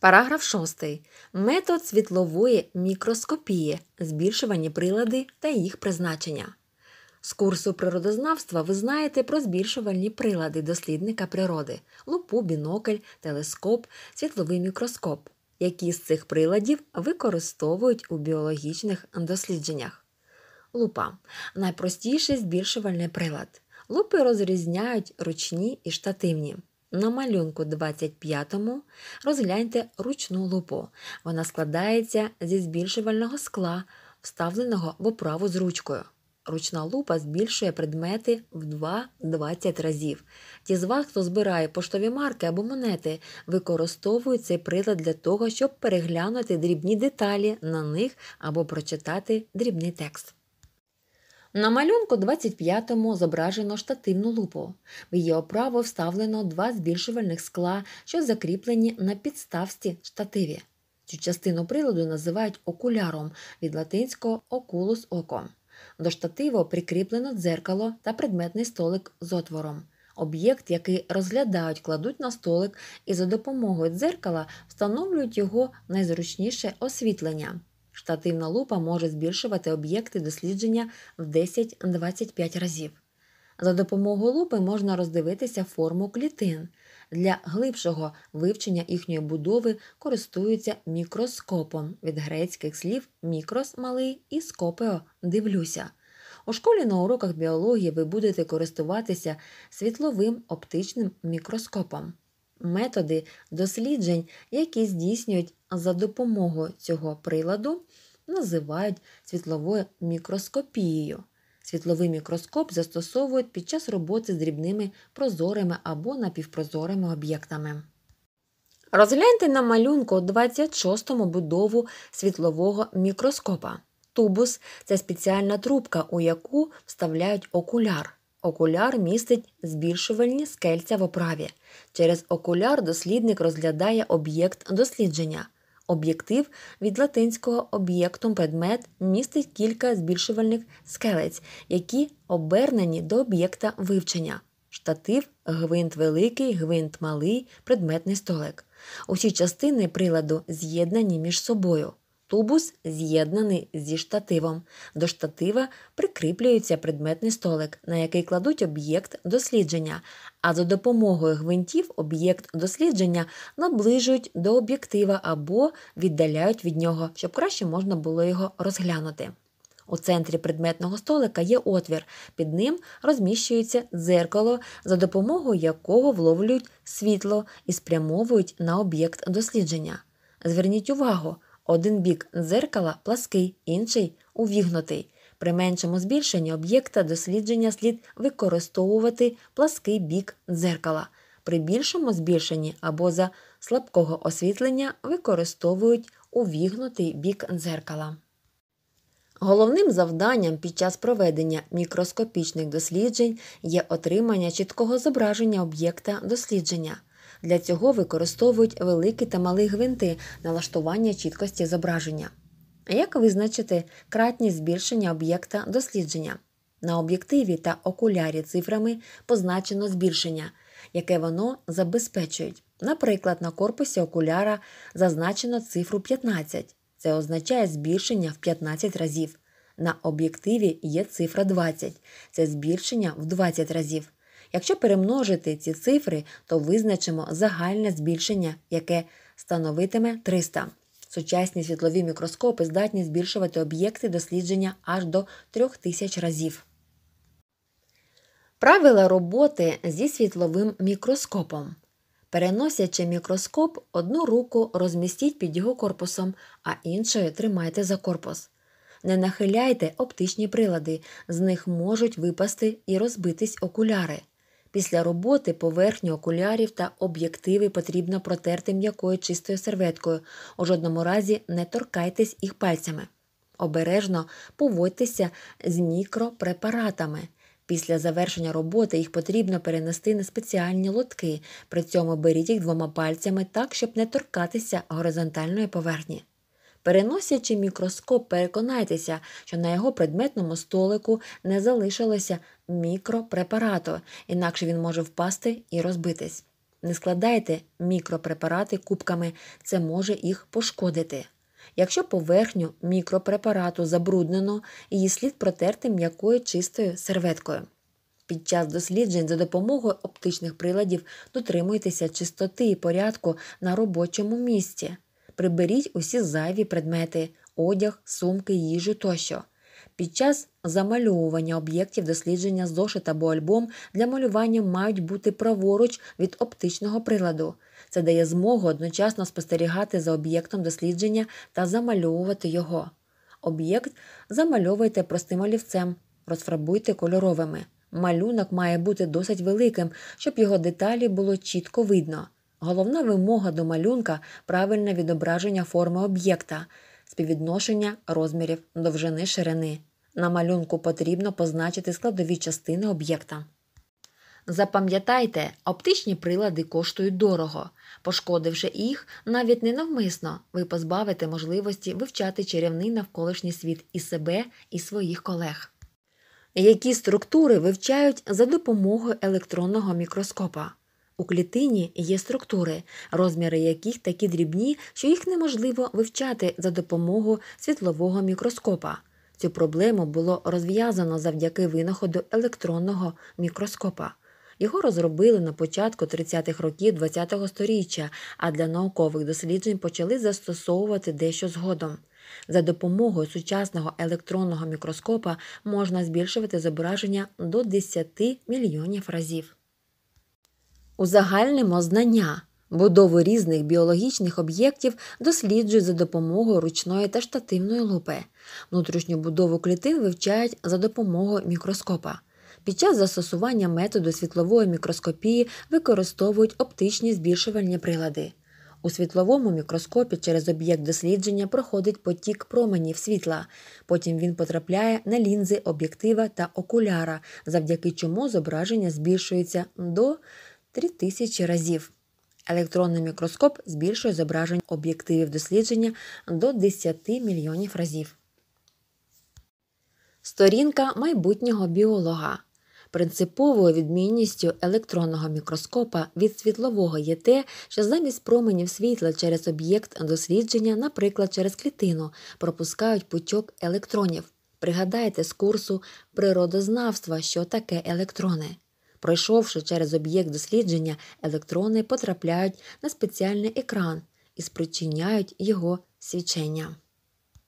Параграф 6. Метод світлової мікроскопії, збільшувані прилади та їх призначення. З курсу природознавства ви знаєте про збільшувальні прилади дослідника природи лупу, бінокль, телескоп, світловий мікроскоп, які з цих приладів використовують у біологічних дослідженнях. Лупа найпростіший збільшувальний прилад. Лупи розрізняють ручні і штативні. На малюнку 25-му розгляньте ручну лупу. Вона складається зі збільшувального скла, вставленого в оправу з ручкою. Ручна лупа збільшує предмети в 2-20 разів. Ті з вас, хто збирає поштові марки або монети, використовують цей прилад для того, щоб переглянути дрібні деталі на них або прочитати дрібний текст. На малюнку 25-му зображено штативну лупу. В її оправу вставлено два збільшувальних скла, що закріплені на підставці штативі. Цю частину приладу називають окуляром від латинського окулус око. До штативу прикріплено дзеркало та предметний столик з отвором. Об'єкт, який розглядають, кладуть на столик і за допомогою дзеркала встановлюють його найзручніше освітлення. Штативна лупа може збільшувати об'єкти дослідження в 10-25 разів. За допомогою лупи можна роздивитися форму клітин. Для глибшого вивчення їхньої будови користуються мікроскопом від грецьких слів мікрос малий і скопео дивлюся. У школі на уроках біології ви будете користуватися світловим оптичним мікроскопом. Методи досліджень, які здійснюють за допомогою цього приладу, називають світловою мікроскопією. Світловий мікроскоп застосовують під час роботи з дрібними прозорими або напівпрозорими об'єктами. Розгляньте на малюнку 26-му будову світлового мікроскопа. Тубус це спеціальна трубка, у яку вставляють окуляр. Окуляр містить збільшувальні скельця в оправі. Через окуляр дослідник розглядає об'єкт дослідження. Об'єктив від латинського об'єктум предмет містить кілька збільшувальних скелець, які обернені до об'єкта вивчення. Штатив, гвинт великий, гвинт малий, предметний столик. Усі частини приладу з'єднані між собою. Тубус з'єднаний зі штативом. До штатива прикріплюється предметний столик, на який кладуть об'єкт дослідження, а за допомогою гвинтів об'єкт дослідження наближують до об'єктива або віддаляють від нього, щоб краще можна було його розглянути. У центрі предметного столика є отвір, під ним розміщується дзеркало, за допомогою якого вловлюють світло і спрямовують на об'єкт дослідження. Зверніть увагу, один бік дзеркала плаский, інший увігнутий. При меншому збільшенні об'єкта дослідження слід використовувати плаский бік дзеркала. При більшому збільшенні або за слабкого освітлення використовують увігнутий бік дзеркала. Головним завданням під час проведення мікроскопічних досліджень є отримання чіткого зображення об'єкта дослідження. Для цього використовують великі та малі гвинти налаштування чіткості зображення. Як визначити кратність збільшення об'єкта дослідження? На об'єктиві та окулярі цифрами позначено збільшення, яке воно забезпечують. Наприклад, на корпусі окуляра зазначено цифру 15. Це означає збільшення в 15 разів. На об'єктиві є цифра 20, це збільшення в 20 разів. Якщо перемножити ці цифри, то визначимо загальне збільшення, яке становитиме 300. Сучасні світлові мікроскопи здатні збільшувати об'єкти дослідження аж до 3000 разів. Правила роботи зі світловим мікроскопом. Переносячи мікроскоп, одну руку розмістіть під його корпусом, а іншою тримайте за корпус. Не нахиляйте оптичні прилади, з них можуть випасти і розбитись окуляри. Після роботи поверхню окулярів та об'єктиви потрібно протерти м'якою чистою серветкою. У жодному разі не торкайтесь їх пальцями. Обережно поводьтеся з мікропрепаратами. Після завершення роботи їх потрібно перенести на спеціальні лотки, при цьому беріть їх двома пальцями так, щоб не торкатися горизонтальної поверхні. Переносячи мікроскоп, переконайтеся, що на його предметному столику не залишилося мікропрепарату, інакше він може впасти і розбитись. Не складайте мікропрепарати кубками, це може їх пошкодити. Якщо поверхню мікропрепарату забруднено, її слід протерти м'якою чистою серветкою. Під час досліджень за допомогою оптичних приладів дотримуйтеся чистоти і порядку на робочому місці. Приберіть усі зайві предмети, одяг, сумки, їжу тощо. Під час замальовування об'єктів дослідження зошит або альбом для малювання мають бути праворуч від оптичного приладу. Це дає змогу одночасно спостерігати за об'єктом дослідження та замальовувати його. Об'єкт замальовуйте простим олівцем, розфарбуйте кольоровими. Малюнок має бути досить великим, щоб його деталі було чітко видно. Головна вимога до малюнка правильне відображення форми об'єкта, співвідношення розмірів довжини ширини. На малюнку потрібно позначити складові частини об'єкта. Запам'ятайте, оптичні прилади коштують дорого. Пошкодивши їх, навіть ненавмисно, ви позбавите можливості вивчати чарівний навколишній світ і себе, і своїх колег. Які структури вивчають за допомогою електронного мікроскопа? У клітині є структури, розміри яких такі дрібні, що їх неможливо вивчати за допомогою світлового мікроскопа. Цю проблему було розв'язано завдяки винаходу електронного мікроскопа. Його розробили на початку 30-х років ХХ століття, а для наукових досліджень почали застосовувати дещо згодом. За допомогою сучасного електронного мікроскопа можна збільшувати зображення до 10 мільйонів разів. Узагальнимо знання. Будову різних біологічних об'єктів досліджують за допомогою ручної та штативної лупи. Внутрішню будову клітин вивчають за допомогою мікроскопа. Під час застосування методу світлової мікроскопії використовують оптичні збільшувальні прилади. У світловому мікроскопі через об'єкт дослідження проходить потік променів світла, потім він потрапляє на лінзи об'єктива та окуляра, завдяки чому зображення збільшується до 3000 разів. Електронний мікроскоп збільшує зображень об'єктивів дослідження до 10 мільйонів разів. Сторінка майбутнього біолога. Принциповою відмінністю електронного мікроскопа від світлового є те, що замість променів світла через об'єкт дослідження, наприклад, через клітину, пропускають пучок електронів. Пригадайте з курсу природознавства, що таке електрони. Пройшовши через об'єкт дослідження, електрони потрапляють на спеціальний екран і спричиняють його свічення.